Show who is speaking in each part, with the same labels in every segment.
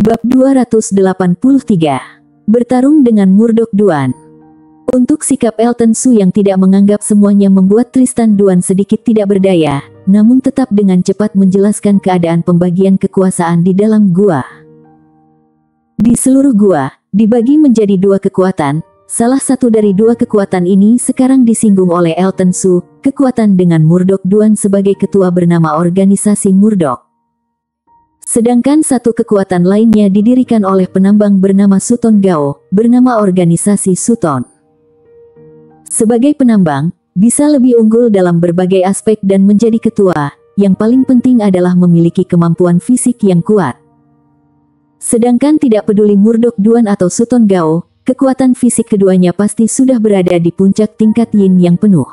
Speaker 1: Bab 283 Bertarung dengan Murdoch Duan Untuk sikap Elton Su yang tidak menganggap semuanya membuat Tristan Duan sedikit tidak berdaya, namun tetap dengan cepat menjelaskan keadaan pembagian kekuasaan di dalam gua. Di seluruh gua, dibagi menjadi dua kekuatan, salah satu dari dua kekuatan ini sekarang disinggung oleh Elton Su, kekuatan dengan Murdoch Duan sebagai ketua bernama organisasi Murdoch. Sedangkan satu kekuatan lainnya didirikan oleh penambang bernama Suton Gao, bernama organisasi Suton. Sebagai penambang, bisa lebih unggul dalam berbagai aspek dan menjadi ketua, yang paling penting adalah memiliki kemampuan fisik yang kuat. Sedangkan tidak peduli Murdoch Duan atau Suton Gao, kekuatan fisik keduanya pasti sudah berada di puncak tingkat yin yang penuh.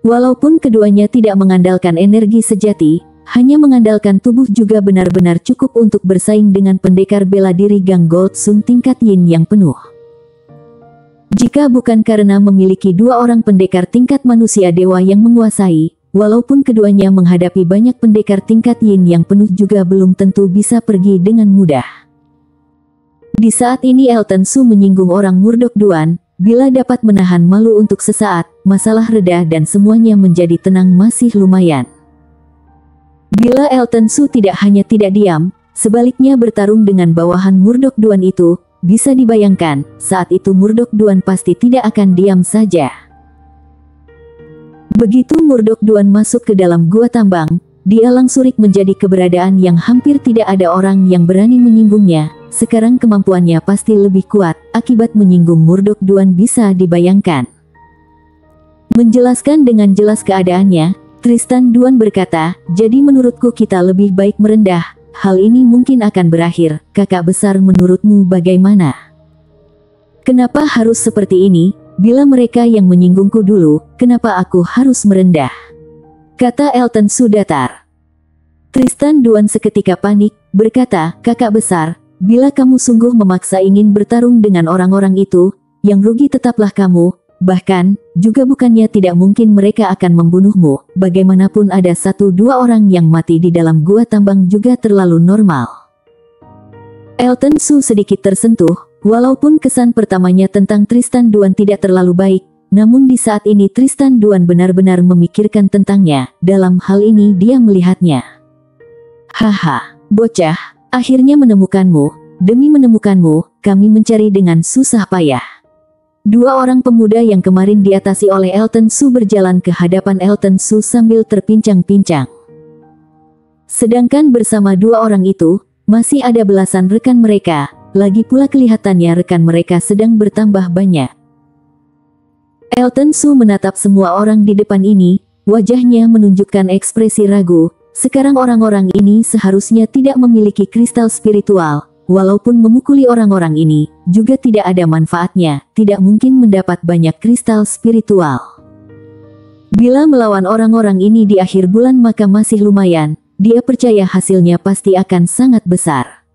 Speaker 1: Walaupun keduanya tidak mengandalkan energi sejati, hanya mengandalkan tubuh juga benar-benar cukup untuk bersaing dengan pendekar bela diri Gang Gold Sun tingkat yin yang penuh. Jika bukan karena memiliki dua orang pendekar tingkat manusia dewa yang menguasai, walaupun keduanya menghadapi banyak pendekar tingkat yin yang penuh juga belum tentu bisa pergi dengan mudah. Di saat ini Elton Su menyinggung orang Murdoch Duan, bila dapat menahan malu untuk sesaat, masalah reda dan semuanya menjadi tenang masih lumayan. Bila Elton Su tidak hanya tidak diam, sebaliknya bertarung dengan bawahan Murdoch Duan itu, bisa dibayangkan, saat itu Murdoch Duan pasti tidak akan diam saja. Begitu Murdoch Duan masuk ke dalam gua tambang, dia langsurik menjadi keberadaan yang hampir tidak ada orang yang berani menyinggungnya. Sekarang kemampuannya pasti lebih kuat, akibat menyinggung Murdoch Duan bisa dibayangkan. Menjelaskan dengan jelas keadaannya, Tristan Duan berkata, jadi menurutku kita lebih baik merendah, hal ini mungkin akan berakhir, kakak besar menurutmu bagaimana? Kenapa harus seperti ini, bila mereka yang menyinggungku dulu, kenapa aku harus merendah? Kata Elton Sudatar. Tristan Duan seketika panik, berkata, kakak besar, bila kamu sungguh memaksa ingin bertarung dengan orang-orang itu, yang rugi tetaplah kamu, Bahkan, juga bukannya tidak mungkin mereka akan membunuhmu, bagaimanapun ada satu dua orang yang mati di dalam gua tambang juga terlalu normal. Elton Su sedikit tersentuh, walaupun kesan pertamanya tentang Tristan Duan tidak terlalu baik, namun di saat ini Tristan Duan benar-benar memikirkan tentangnya, dalam hal ini dia melihatnya. Haha, bocah, akhirnya menemukanmu, demi menemukanmu, kami mencari dengan susah payah. Dua orang pemuda yang kemarin diatasi oleh Elton Su berjalan ke hadapan Elton Su sambil terpincang-pincang. Sedangkan bersama dua orang itu, masih ada belasan rekan mereka, lagi pula kelihatannya rekan mereka sedang bertambah banyak. Elton Su menatap semua orang di depan ini, wajahnya menunjukkan ekspresi ragu, sekarang orang-orang ini seharusnya tidak memiliki kristal spiritual, Walaupun memukuli orang-orang ini, juga tidak ada manfaatnya, tidak mungkin mendapat banyak kristal spiritual. Bila melawan orang-orang ini di akhir bulan maka masih lumayan, dia percaya hasilnya pasti akan sangat besar.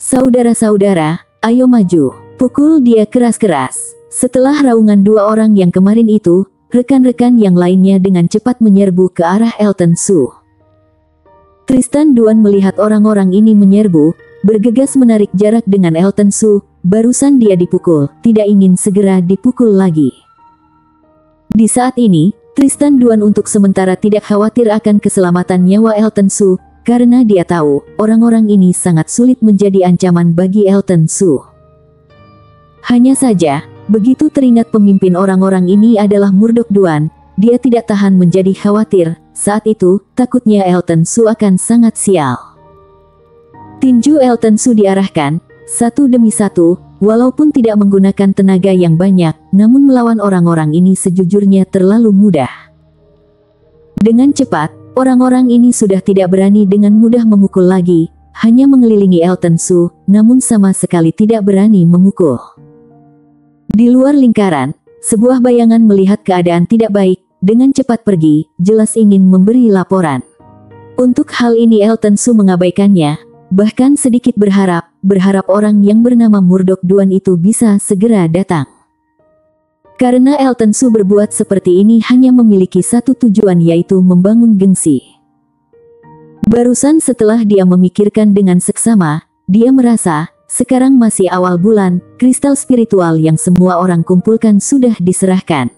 Speaker 1: Saudara-saudara, ayo maju, pukul dia keras-keras. Setelah raungan dua orang yang kemarin itu, rekan-rekan yang lainnya dengan cepat menyerbu ke arah Elton Su. Tristan Duan melihat orang-orang ini menyerbu, Bergegas menarik jarak dengan Elton Su, barusan dia dipukul, tidak ingin segera dipukul lagi. Di saat ini, Tristan Duan untuk sementara tidak khawatir akan keselamatan nyawa Elton Su, karena dia tahu, orang-orang ini sangat sulit menjadi ancaman bagi Elton Su. Hanya saja, begitu teringat pemimpin orang-orang ini adalah Murdoch Duan, dia tidak tahan menjadi khawatir, saat itu, takutnya Elton Su akan sangat sial. Tinju Elton Su diarahkan, satu demi satu, walaupun tidak menggunakan tenaga yang banyak, namun melawan orang-orang ini sejujurnya terlalu mudah. Dengan cepat, orang-orang ini sudah tidak berani dengan mudah memukul lagi, hanya mengelilingi Elton Su, namun sama sekali tidak berani memukul. Di luar lingkaran, sebuah bayangan melihat keadaan tidak baik, dengan cepat pergi, jelas ingin memberi laporan. Untuk hal ini Elton Su mengabaikannya, Bahkan sedikit berharap, berharap orang yang bernama Murdoch Duan itu bisa segera datang. Karena Elton Su berbuat seperti ini hanya memiliki satu tujuan yaitu membangun gengsi. Barusan setelah dia memikirkan dengan seksama, dia merasa, sekarang masih awal bulan, kristal spiritual yang semua orang kumpulkan sudah diserahkan.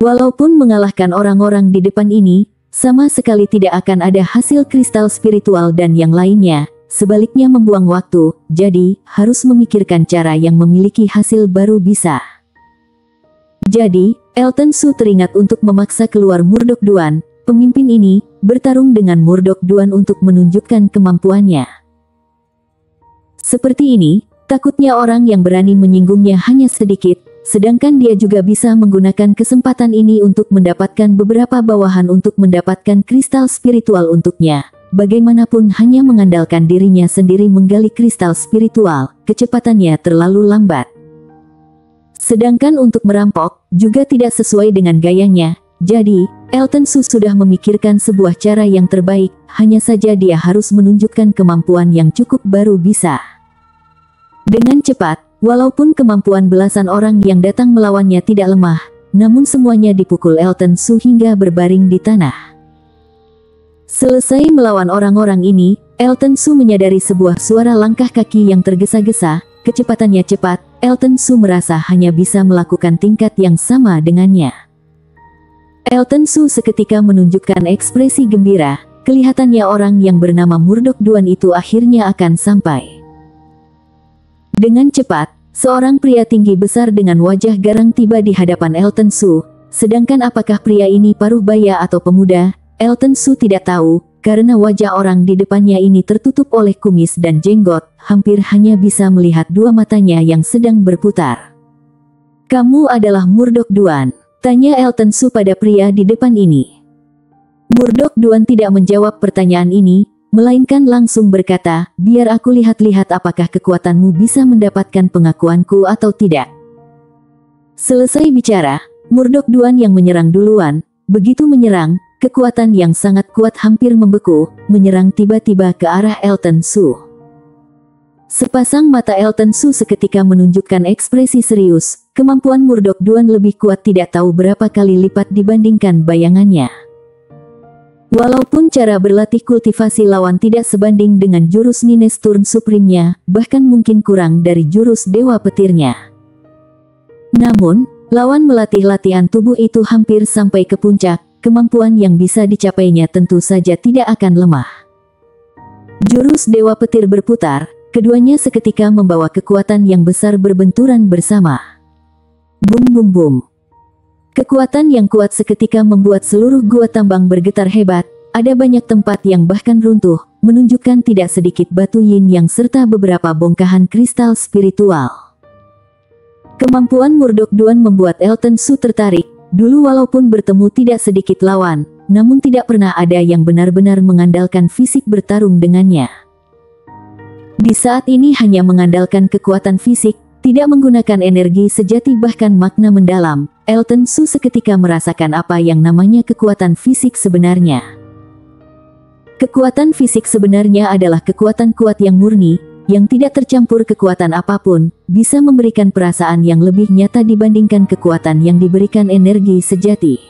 Speaker 1: Walaupun mengalahkan orang-orang di depan ini, sama sekali tidak akan ada hasil kristal spiritual dan yang lainnya, sebaliknya membuang waktu, jadi harus memikirkan cara yang memiliki hasil baru bisa. Jadi, Elton Su teringat untuk memaksa keluar Murdoch Duan, pemimpin ini, bertarung dengan Murdoch Duan untuk menunjukkan kemampuannya. Seperti ini, takutnya orang yang berani menyinggungnya hanya sedikit, Sedangkan dia juga bisa menggunakan kesempatan ini untuk mendapatkan beberapa bawahan untuk mendapatkan kristal spiritual untuknya. Bagaimanapun hanya mengandalkan dirinya sendiri menggali kristal spiritual, kecepatannya terlalu lambat. Sedangkan untuk merampok, juga tidak sesuai dengan gayanya. Jadi, Elton Su sudah memikirkan sebuah cara yang terbaik, hanya saja dia harus menunjukkan kemampuan yang cukup baru bisa. Dengan cepat, Walaupun kemampuan belasan orang yang datang melawannya tidak lemah, namun semuanya dipukul Elton Su hingga berbaring di tanah. Selesai melawan orang-orang ini, Elton Su menyadari sebuah suara langkah kaki yang tergesa-gesa, kecepatannya cepat, Elton Su merasa hanya bisa melakukan tingkat yang sama dengannya. Elton Su seketika menunjukkan ekspresi gembira, kelihatannya orang yang bernama Murdoch Duan itu akhirnya akan sampai. Dengan cepat, seorang pria tinggi besar dengan wajah garang tiba di hadapan Elton Su. Sedangkan apakah pria ini paruh baya atau pemuda, Elton Su tidak tahu, karena wajah orang di depannya ini tertutup oleh kumis dan jenggot, hampir hanya bisa melihat dua matanya yang sedang berputar. Kamu adalah Murdoch Duan, tanya Elton Su pada pria di depan ini. Murdoch Duan tidak menjawab pertanyaan ini, melainkan langsung berkata, biar aku lihat-lihat apakah kekuatanmu bisa mendapatkan pengakuanku atau tidak. Selesai bicara, Murdoch Duan yang menyerang duluan, begitu menyerang, kekuatan yang sangat kuat hampir membeku, menyerang tiba-tiba ke arah Elton Su. Sepasang mata Elton Su seketika menunjukkan ekspresi serius, kemampuan Murdoch Duan lebih kuat tidak tahu berapa kali lipat dibandingkan bayangannya. Walaupun cara berlatih kultivasi lawan tidak sebanding dengan jurus Nines Turn Supreme-nya, bahkan mungkin kurang dari jurus Dewa Petirnya. Namun, lawan melatih latihan tubuh itu hampir sampai ke puncak, kemampuan yang bisa dicapainya tentu saja tidak akan lemah. Jurus Dewa Petir berputar, keduanya seketika membawa kekuatan yang besar berbenturan bersama. Bum bum bum. Kekuatan yang kuat seketika membuat seluruh gua tambang bergetar hebat, ada banyak tempat yang bahkan runtuh, menunjukkan tidak sedikit batu yin yang serta beberapa bongkahan kristal spiritual. Kemampuan Murdoch Duan membuat Elton Su tertarik, dulu walaupun bertemu tidak sedikit lawan, namun tidak pernah ada yang benar-benar mengandalkan fisik bertarung dengannya. Di saat ini hanya mengandalkan kekuatan fisik, tidak menggunakan energi sejati bahkan makna mendalam, Elton Su seketika merasakan apa yang namanya kekuatan fisik sebenarnya. Kekuatan fisik sebenarnya adalah kekuatan kuat yang murni, yang tidak tercampur kekuatan apa pun, bisa memberikan perasaan yang lebih nyata dibandingkan kekuatan yang diberikan energi sejati.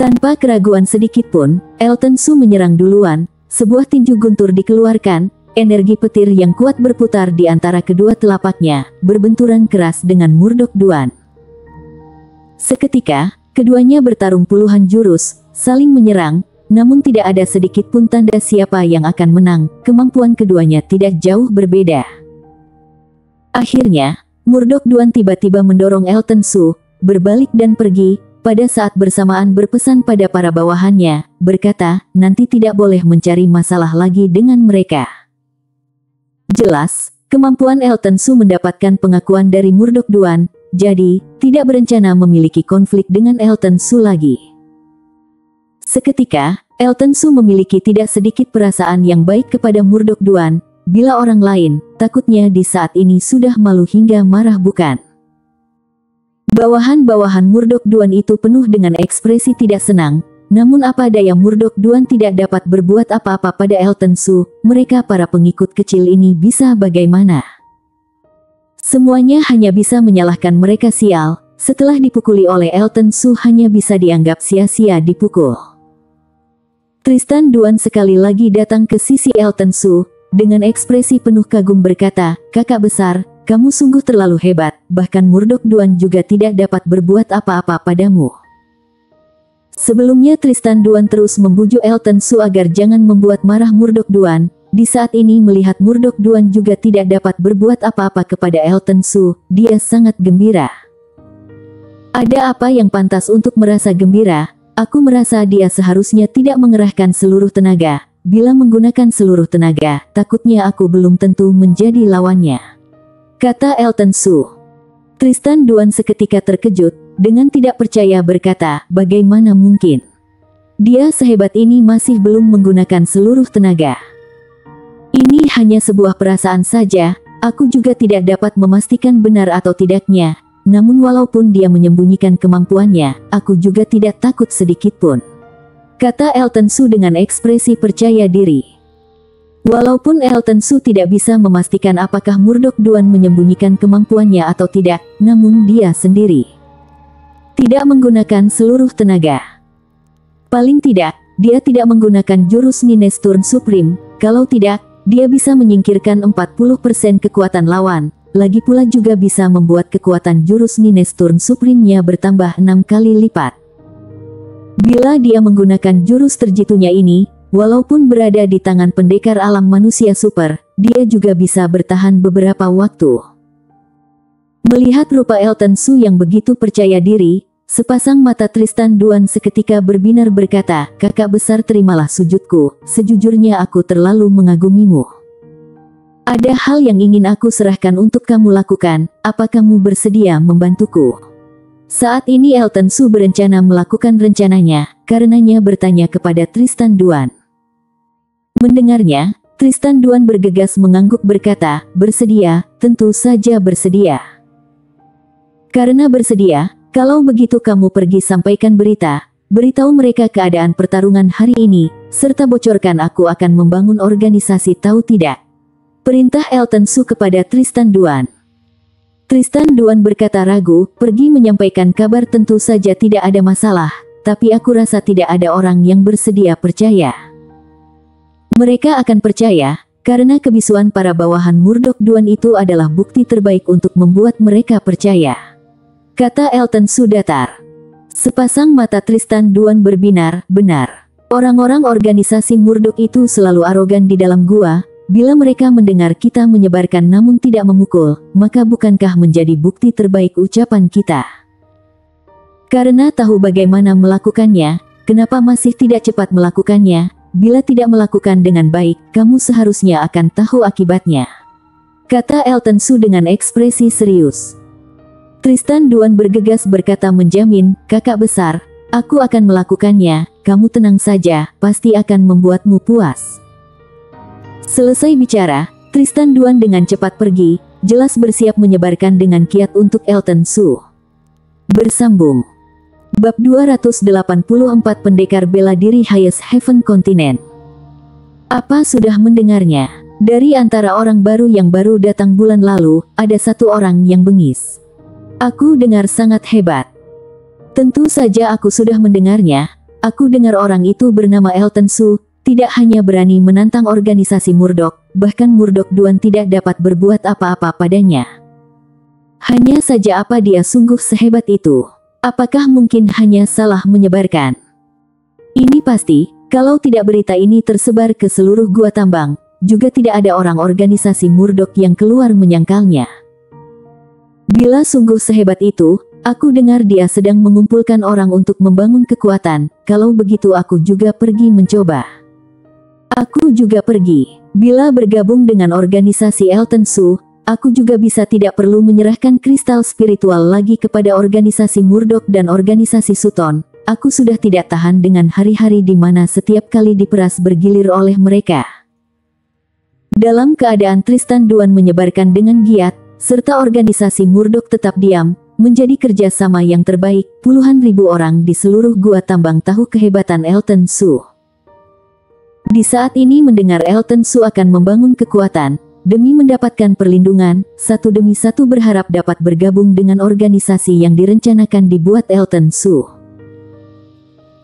Speaker 1: Tanpa keraguan sedikit pun, Elton Su menyerang duluan, sebuah tinju guntur dikeluarkan, Energi petir yang kuat berputar di antara kedua telapaknya, berbenturan keras dengan Murdoch Duan. Seketika, keduanya bertarung puluhan jurus, saling menyerang, namun tidak ada sedikit pun tanda siapa yang akan menang, kemampuan keduanya tidak jauh berbeda. Akhirnya, Murdoch Duan tiba-tiba mendorong Elton Su, berbalik dan pergi, pada saat bersamaan berpesan pada para bawahannya, berkata, nanti tidak boleh mencari masalah lagi dengan mereka. Jelas, kemampuan Elton Su mendapatkan pengakuan dari Murdoch Duan, jadi, tidak berencana memiliki konflik dengan Elton Su lagi. Seketika, Elton Su memiliki tidak sedikit perasaan yang baik kepada Murdoch Duan, bila orang lain, takutnya di saat ini sudah malu hingga marah bukan. Bawahan-bawahan Murdoch Duan itu penuh dengan ekspresi tidak senang, namun apa daya Murdoch Duan tidak dapat berbuat apa-apa pada Elton Su, mereka para pengikut kecil ini bisa bagaimana? Semuanya hanya bisa menyalahkan mereka sial, setelah dipukuli oleh Elton Su hanya bisa dianggap sia-sia dipukul. Tristan Duan sekali lagi datang ke sisi Elton Su, dengan ekspresi penuh kagum berkata, kakak besar, kamu sungguh terlalu hebat, bahkan Murdoch Duan juga tidak dapat berbuat apa-apa padamu. Sebelumnya Tristan Duan terus membujuk Elton Su agar jangan membuat marah Murdoch Duan, di saat ini melihat Murdoch Duan juga tidak dapat berbuat apa-apa kepada Elton Su, dia sangat gembira. Ada apa yang pantas untuk merasa gembira, Aku merasa dia seharusnya tidak mengerahkan seluruh tenaga. Bila menggunakan seluruh tenaga, takutnya aku belum tentu menjadi lawannya. Kata Elton Su. Tristan Duan seketika terkejut, dengan tidak percaya berkata, bagaimana mungkin? Dia sehebat ini masih belum menggunakan seluruh tenaga. Ini hanya sebuah perasaan saja, aku juga tidak dapat memastikan benar atau tidaknya, namun walaupun dia menyembunyikan kemampuannya, aku juga tidak takut sedikit pun. Kata Elton Su dengan ekspresi percaya diri. Walaupun Elton Su tidak bisa memastikan apakah Murdoch Duan menyembunyikan kemampuannya atau tidak, namun dia sendiri tidak menggunakan seluruh tenaga. Paling tidak, dia tidak menggunakan jurus Nines Turn Supreme, kalau tidak, dia bisa menyingkirkan 40% kekuatan lawan, lagi pula juga bisa membuat kekuatan jurus Nines Turn Supreme-nya bertambah enam kali lipat. Bila dia menggunakan jurus terjitunya ini, walaupun berada di tangan pendekar alam manusia super, dia juga bisa bertahan beberapa waktu. Melihat rupa Elton Su yang begitu percaya diri, sepasang mata Tristan Duan seketika berbinar berkata, kakak besar terimalah sujudku, sejujurnya aku terlalu mengagumimu. Ada hal yang ingin aku serahkan untuk kamu lakukan, apa kamu bersedia membantuku? Saat ini Elton Su berencana melakukan rencananya, karenanya bertanya kepada Tristan Duan. Mendengarnya, Tristan Duan bergegas mengangguk berkata, bersedia, tentu saja bersedia. Karena bersedia, kalau begitu kamu pergi sampaikan berita, beritahu mereka keadaan pertarungan hari ini, serta bocorkan aku akan membangun organisasi tahu tidak. Perintah Elton Su kepada Tristan Duan. Tristan Duan berkata ragu, pergi menyampaikan kabar tentu saja tidak ada masalah, tapi aku rasa tidak ada orang yang bersedia percaya. Mereka akan percaya, karena kebisuan para bawahan Murdoch Duan itu adalah bukti terbaik untuk membuat mereka percaya. Kata Elton Su datar. Sepasang mata Tristan Duan berbinar, benar. Orang-orang organisasi Murdoch itu selalu arogan di dalam gua, Bila mereka mendengar kita menyebarkan namun tidak memukul, maka bukankah menjadi bukti terbaik ucapan kita? Karena tahu bagaimana melakukannya, kenapa masih tidak cepat melakukannya? Bila tidak melakukan dengan baik, kamu seharusnya akan tahu akibatnya. Kata Elton Su dengan ekspresi serius. Tristan Duan bergegas berkata menjamin, kakak besar, aku akan melakukannya, kamu tenang saja, pasti akan membuatmu puas. Selesai bicara, Tristan Duan dengan cepat pergi, jelas bersiap menyebarkan dengan kiat untuk Elton Su. Bersambung. Bab 284 Pendekar Bela Diri Highest Heaven Continent. Apa sudah mendengarnya? Dari antara orang baru yang baru datang bulan lalu, ada satu orang yang bengis. Aku dengar sangat hebat. Tentu saja aku sudah mendengarnya. Aku dengar orang itu bernama Elton Su, tidak hanya berani menantang organisasi Murdoch, bahkan Murdoch Duan tidak dapat berbuat apa-apa padanya. Hanya saja apa dia sungguh sehebat itu? Apakah mungkin hanya salah menyebarkan? Ini pasti, kalau tidak berita ini tersebar ke seluruh gua tambang, juga tidak ada orang organisasi Murdoch yang keluar menyangkalnya. Bila sungguh sehebat itu, aku dengar dia sedang mengumpulkan orang untuk membangun kekuatan, kalau begitu aku juga pergi mencoba. Aku juga pergi. Bila bergabung dengan organisasi Elton Su, aku juga bisa tidak perlu menyerahkan kristal spiritual lagi kepada organisasi Murdoch dan organisasi Sutton. Aku sudah tidak tahan dengan hari-hari di mana setiap kali diperas bergilir oleh mereka. Dalam keadaan Tristan Duan menyebarkan dengan giat, serta organisasi Murdoch tetap diam, menjadi kerjasama yang terbaik, puluhan ribu orang di seluruh gua tambang tahu kehebatan Elton Su. Di saat ini mendengar Elton Su akan membangun kekuatan, demi mendapatkan perlindungan, satu demi satu berharap dapat bergabung dengan organisasi yang direncanakan dibuat Elton Su.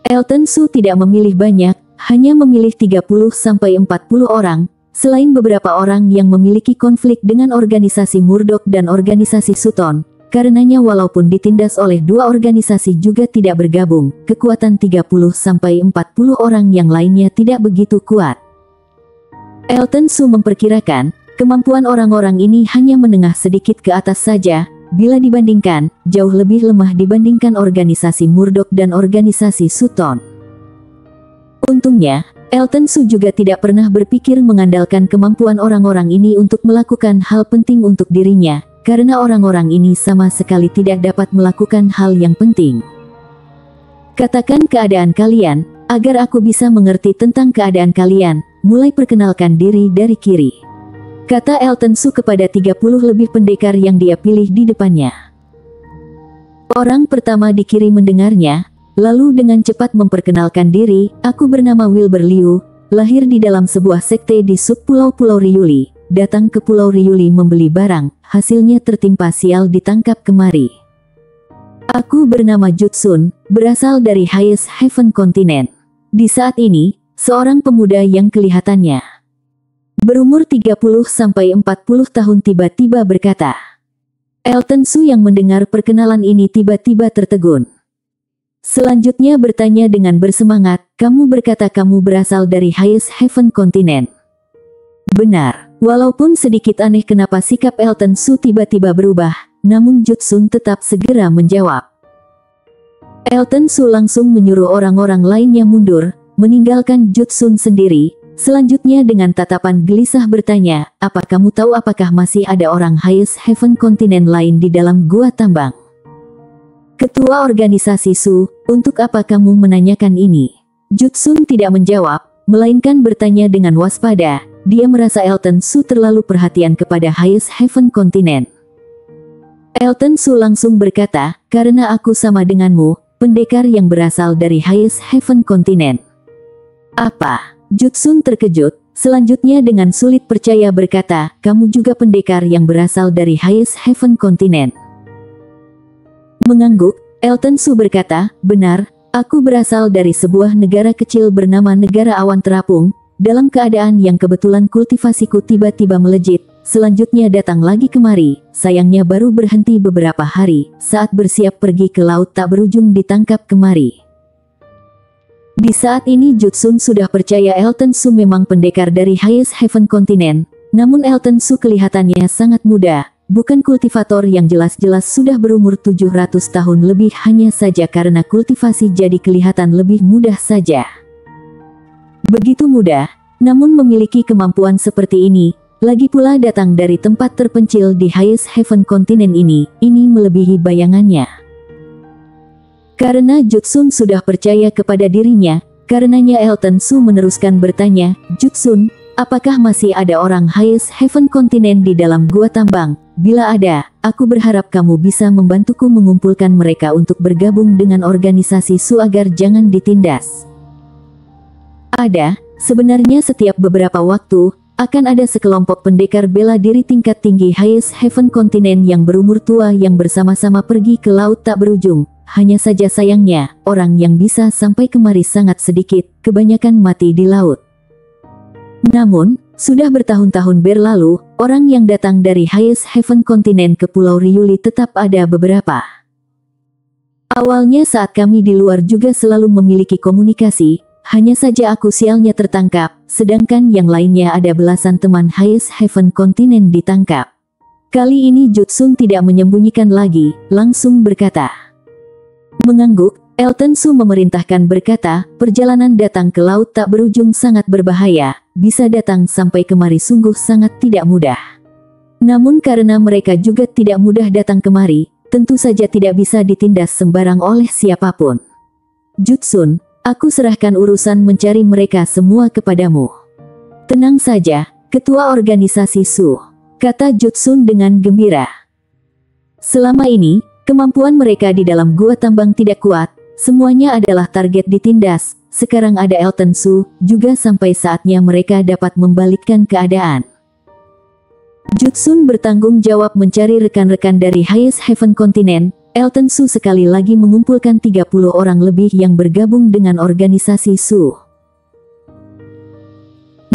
Speaker 1: Elton Su tidak memilih banyak, hanya memilih 30-40 orang, selain beberapa orang yang memiliki konflik dengan organisasi Murdoch dan organisasi Sutton, karenanya walaupun ditindas oleh dua organisasi juga tidak bergabung, kekuatan 30-40 orang yang lainnya tidak begitu kuat. Elton Su memperkirakan, kemampuan orang-orang ini hanya menengah sedikit ke atas saja, Bila dibandingkan, jauh lebih lemah dibandingkan organisasi Murdoch dan organisasi Sutton. Untungnya, Elton Su juga tidak pernah berpikir mengandalkan kemampuan orang-orang ini untuk melakukan hal penting untuk dirinya, karena orang-orang ini sama sekali tidak dapat melakukan hal yang penting. Katakan keadaan kalian, agar aku bisa mengerti tentang keadaan kalian, mulai perkenalkan diri dari kiri kata Elton Su kepada 30 lebih pendekar yang dia pilih di depannya. Orang pertama di kiri mendengarnya, lalu dengan cepat memperkenalkan diri, aku bernama Wilbur Liu, lahir di dalam sebuah sekte di sub-pulau-pulau Riuli, datang ke Pulau Riuli membeli barang, hasilnya tertimpa sial ditangkap kemari. Aku bernama Jutsun, berasal dari Highest Heaven Continent. Di saat ini, seorang pemuda yang kelihatannya berumur 30-40 tahun tiba-tiba berkata. Elton Su yang mendengar perkenalan ini tiba-tiba tertegun. Selanjutnya bertanya dengan bersemangat, kamu berkata kamu berasal dari Highest Heaven Continent. Benar, walaupun sedikit aneh kenapa sikap Elton Su tiba-tiba berubah, namun Jutsun tetap segera menjawab. Elton Su langsung menyuruh orang-orang lainnya mundur, meninggalkan Jutsun sendiri, Selanjutnya dengan tatapan gelisah bertanya, apa kamu tahu apakah masih ada orang Highest Heaven Continent lain di dalam gua tambang? Ketua organisasi Su, untuk apa kamu menanyakan ini? Jutsun tidak menjawab, melainkan bertanya dengan waspada, dia merasa Elton Su terlalu perhatian kepada Highest Heaven Continent. Elton Su langsung berkata, karena aku sama denganmu, pendekar yang berasal dari Highest Heaven Continent. Apa? Jutsun terkejut, selanjutnya dengan sulit percaya berkata, kamu juga pendekar yang berasal dari Highest Heaven Continent. Mengangguk, Elton Su berkata, benar, aku berasal dari sebuah negara kecil bernama Negara Awan Terapung, dalam keadaan yang kebetulan kultivasiku tiba-tiba melejit, selanjutnya datang lagi kemari, sayangnya baru berhenti beberapa hari, saat bersiap pergi ke laut tak berujung ditangkap kemari. Di saat ini Jutsun sudah percaya Elton Su memang pendekar dari Highest Heaven Continent, namun Elton Su kelihatannya sangat muda, bukan kultivator yang jelas-jelas sudah berumur 700 tahun lebih hanya saja karena kultivasi jadi kelihatan lebih mudah saja. Begitu mudah, namun memiliki kemampuan seperti ini, lagi pula datang dari tempat terpencil di Highest Heaven Continent ini, ini melebihi bayangannya. Karena Jutsun sudah percaya kepada dirinya, karenanya Elton Su meneruskan bertanya, Jutsun, apakah masih ada orang Highest Heaven Continent di dalam gua tambang? Bila ada, aku berharap kamu bisa membantuku mengumpulkan mereka untuk bergabung dengan organisasi Su agar jangan ditindas. Ada, sebenarnya setiap beberapa waktu, akan ada sekelompok pendekar bela diri tingkat tinggi Highest Heaven Continent yang berumur tua yang bersama-sama pergi ke laut tak berujung, hanya saja sayangnya, orang yang bisa sampai kemari sangat sedikit, kebanyakan mati di laut. Namun, sudah bertahun-tahun berlalu, orang yang datang dari Highest Heaven Continent ke Pulau Riuli tetap ada beberapa. Awalnya saat kami di luar juga selalu memiliki komunikasi, hanya saja aku sialnya tertangkap, sedangkan yang lainnya ada belasan teman Highest Heaven Continent ditangkap. Kali ini Jutsun tidak menyembunyikan lagi, langsung berkata. Mengangguk, Elton Su memerintahkan berkata, perjalanan datang ke laut tak berujung sangat berbahaya, bisa datang sampai kemari sungguh sangat tidak mudah. Namun karena mereka juga tidak mudah datang kemari, tentu saja tidak bisa ditindas sembarang oleh siapa pun. Jutsun, aku serahkan urusan mencari mereka semua kepadamu. Tenang saja, ketua organisasi Su, kata Jutsun dengan gembira. Selama ini, Kemampuan mereka di dalam gua tambang tidak kuat, semuanya adalah target ditindas. Sekarang ada Elton Su, juga sampai saatnya mereka dapat membalikkan keadaan. Jutsun bertanggung jawab mencari rekan-rekan dari Highest Heaven Continent, Elton Su sekali lagi mengumpulkan 30 orang lebih yang bergabung dengan organisasi Su.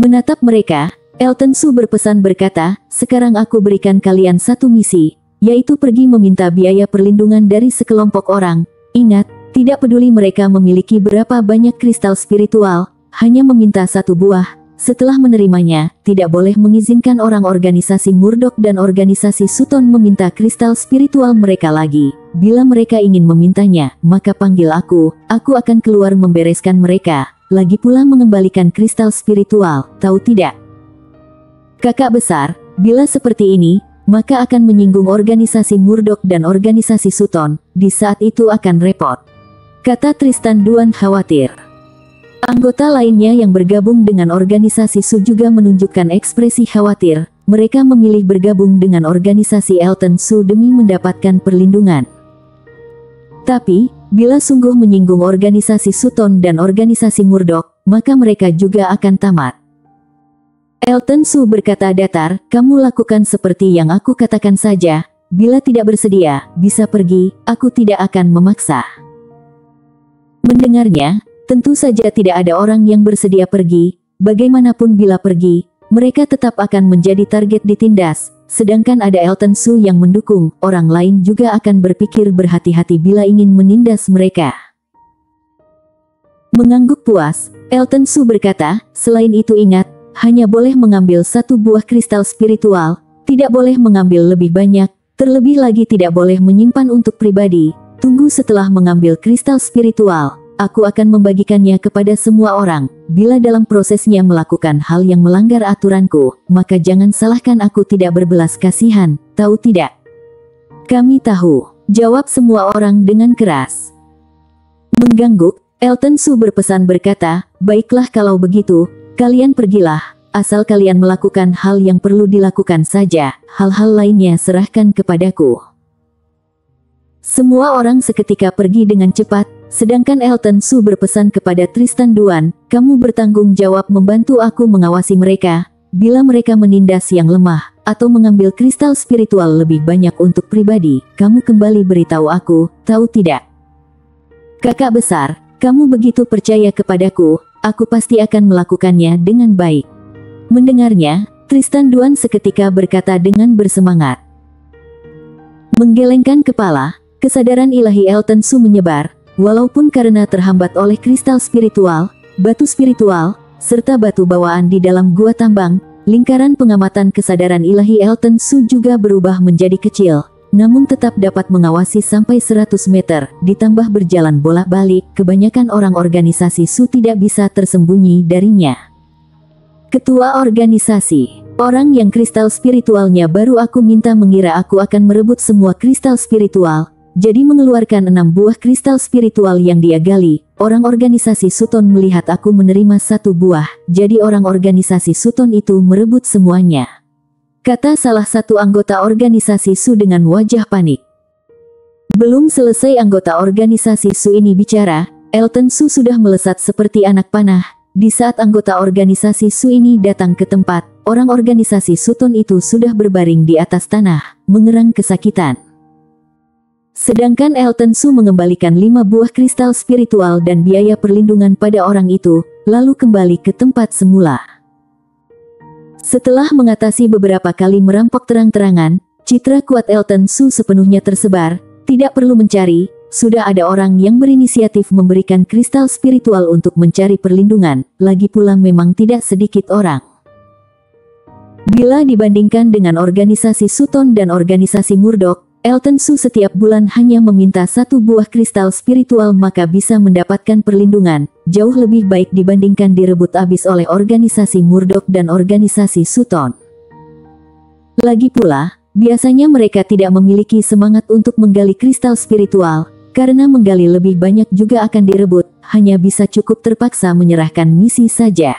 Speaker 1: Menatap mereka, Elton Su berpesan berkata, sekarang aku berikan kalian satu misi, yaitu pergi meminta biaya perlindungan dari sekelompok orang. Ingat, tidak peduli mereka memiliki berapa banyak kristal spiritual, hanya meminta satu buah. Setelah menerimanya, tidak boleh mengizinkan orang organisasi Murdoch dan organisasi Sutton meminta kristal spiritual mereka lagi. Bila mereka ingin memintanya, maka panggil aku, aku akan keluar membereskan mereka. Lagi pula mengembalikan kristal spiritual, tahu tidak? Kakak besar, bila seperti ini, maka akan menyinggung organisasi Murdoch dan organisasi Sutton, di saat itu akan repot. Kata Tristan Duan khawatir. Anggota lainnya yang bergabung dengan organisasi Su juga menunjukkan ekspresi khawatir. Mereka memilih bergabung dengan organisasi Elton Su demi mendapatkan perlindungan. Tapi, bila sungguh menyinggung organisasi Sutton dan organisasi Murdoch, maka mereka juga akan tamat. Elton Su berkata datar, kamu lakukan seperti yang aku katakan saja, bila tidak bersedia, bisa pergi, aku tidak akan memaksa. Mendengarnya, Tentu saja tidak ada orang yang bersedia pergi, bagaimanapun bila pergi, mereka tetap akan menjadi target ditindas, sedangkan ada Elton Su yang mendukung, orang lain juga akan berpikir berhati-hati bila ingin menindas mereka. Mengangguk puas, Elton Su berkata, selain itu ingat, hanya boleh mengambil satu buah kristal spiritual, tidak boleh mengambil lebih banyak, terlebih lagi tidak boleh menyimpan untuk pribadi, tunggu setelah mengambil kristal spiritual, Aku akan membagikannya kepada semua orang. Bila dalam prosesnya melakukan hal yang melanggar aturanku, maka jangan salahkan aku tidak berbelas kasihan, tahu tidak? Kami tahu, jawab semua orang dengan keras. Mengganggu, Elton Su berpesan berkata, baiklah kalau begitu, kalian pergilah, asal kalian melakukan hal yang perlu dilakukan saja, hal-hal lainnya serahkan kepadaku. Semua orang seketika pergi dengan cepat, Sedangkan Elton Su berpesan kepada Tristan Duan, kamu bertanggung jawab membantu aku mengawasi mereka, bila mereka menindas yang lemah, atau mengambil kristal spiritual lebih banyak untuk pribadi, kamu kembali beritahu aku, tahu tidak? Kakak besar, kamu begitu percaya kepadaku, aku pasti akan melakukannya dengan baik. Mendengarnya, Tristan Duan seketika berkata dengan bersemangat. Menggelengkan kepala, kesadaran ilahi Elton Su menyebar, Walaupun karena terhambat oleh kristal spiritual, batu spiritual, serta batu bawaan di dalam gua tambang, lingkaran pengamatan kesadaran ilahi Elton Su juga berubah menjadi kecil, namun tetap dapat mengawasi sampai 100 meter, ditambah berjalan bolak-balik, kebanyakan orang organisasi Su tidak bisa tersembunyi darinya. Ketua organisasi Orang yang kristal spiritualnya baru aku minta mengira aku akan merebut semua kristal spiritual, jadi mengeluarkan enam buah kristal spiritual yang dia gali, orang organisasi Sutton melihat aku menerima satu buah, jadi orang organisasi Sutton itu merebut semuanya. Kata salah satu anggota organisasi Su dengan wajah panik. Belum selesai anggota organisasi Su ini bicara, Elton Su sudah melesat seperti anak panah. Di saat anggota organisasi Su ini datang ke tempat, orang organisasi Sutton itu sudah berbaring di atas tanah, mengerang kesakitan. Sedangkan Elton Su mengembalikan lima buah kristal spiritual dan biaya perlindungan pada orang itu, lalu kembali ke tempat semula. Setelah mengatasi beberapa kali merampok terang-terangan, citra kuat Elton Su sepenuhnya tersebar, tidak perlu mencari, sudah ada orang yang berinisiatif memberikan kristal spiritual untuk mencari perlindungan, lagi pula memang tidak sedikit orang. Bila dibandingkan dengan organisasi Sutton dan organisasi Murdoch, Elton Su setiap bulan hanya meminta satu buah kristal spiritual maka bisa mendapatkan perlindungan, jauh lebih baik dibandingkan direbut habis oleh organisasi Murdoch dan organisasi Sutton. Lagi pula, biasanya mereka tidak memiliki semangat untuk menggali kristal spiritual, karena menggali lebih banyak juga akan direbut, hanya bisa cukup terpaksa menyerahkan misi saja.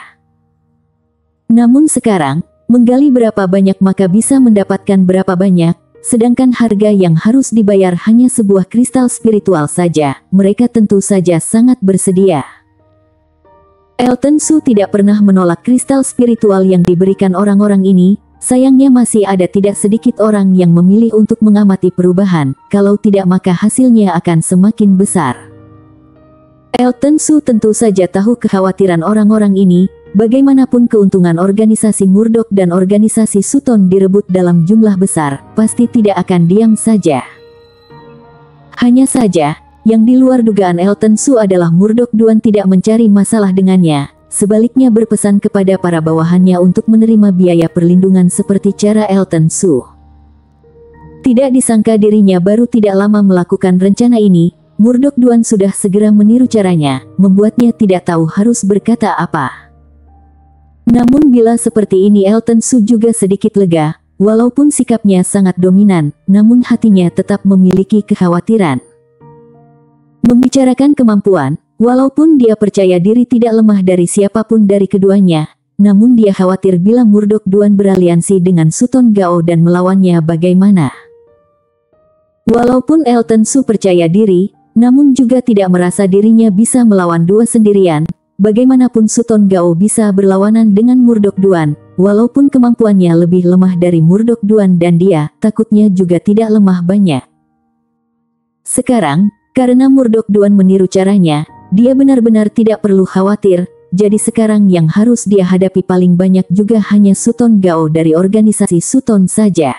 Speaker 1: Namun sekarang, menggali berapa banyak maka bisa mendapatkan berapa banyak, Sedangkan harga yang harus dibayar hanya sebuah kristal spiritual saja, mereka tentu saja sangat bersedia. Elton Su tidak pernah menolak kristal spiritual yang diberikan orang-orang ini, sayangnya masih ada tidak sedikit orang yang memilih untuk mengamati perubahan, kalau tidak maka hasilnya akan semakin besar. Elton Su tentu saja tahu kekhawatiran orang-orang ini, Bagaimanapun keuntungan organisasi Murdoch dan organisasi Sutton direbut dalam jumlah besar, pasti tidak akan diam saja. Hanya saja, yang di luar dugaan Elton Su adalah Murdoch Duan tidak mencari masalah dengannya, sebaliknya berpesan kepada para bawahannya untuk menerima biaya perlindungan seperti cara Elton Su. Tidak disangka dirinya baru tidak lama melakukan rencana ini, Murdoch Duan sudah segera meniru caranya, membuatnya tidak tahu harus berkata apa. Namun bila seperti ini Elton Su juga sedikit lega, walaupun sikapnya sangat dominan, namun hatinya tetap memiliki kekhawatiran. Membicarakan kemampuan, walaupun dia percaya diri tidak lemah dari siapa pun dari keduanya, namun dia khawatir bila Murdoch Duan beraliansi dengan Sutton Gao dan melawannya bagaimana. Walaupun Elton Su percaya diri, namun juga tidak merasa dirinya bisa melawan dua sendirian, Bagaimanapun Sutton Gao bisa berlawanan dengan Murdoch Duan, walaupun kemampuannya lebih lemah dari Murdoch Duan dan dia, takutnya juga tidak lemah banyak. Sekarang, karena Murdoch Duan meniru caranya, dia benar-benar tidak perlu khawatir, jadi sekarang yang harus dia hadapi paling banyak juga hanya Sutton Gao dari organisasi Sutton saja.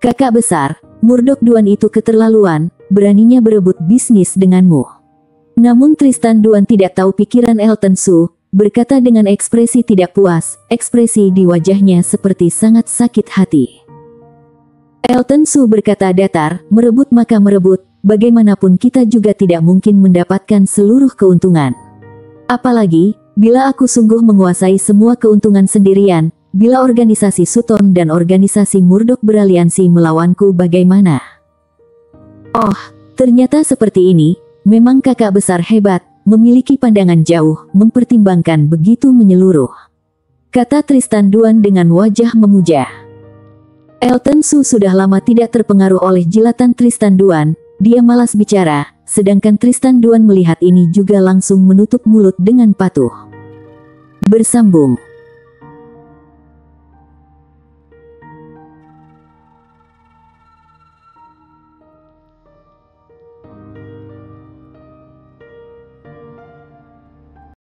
Speaker 1: Kakak besar, Murdoch Duan itu keterlaluan, beraninya berebut bisnis denganmu. Namun Tristan Duan tidak tahu pikiran Elton Su, berkata dengan ekspresi tidak puas, ekspresi di wajahnya seperti sangat sakit hati. Elton Su berkata datar, merebut maka merebut, bagaimanapun kita juga tidak mungkin mendapatkan seluruh keuntungan. Apalagi, bila aku sungguh menguasai semua keuntungan sendirian, bila organisasi Sutton dan organisasi Murdoch beraliansi melawanku bagaimana? Oh, ternyata seperti ini, Memang kakak besar hebat, memiliki pandangan jauh, mempertimbangkan begitu menyeluruh. Kata Tristan Duan dengan wajah memuja. Elton Su sudah lama tidak terpengaruh oleh jilatan Tristan Duan, dia malas bicara, sedangkan Tristan Duan melihat ini juga langsung menutup mulut dengan patuh. Bersambung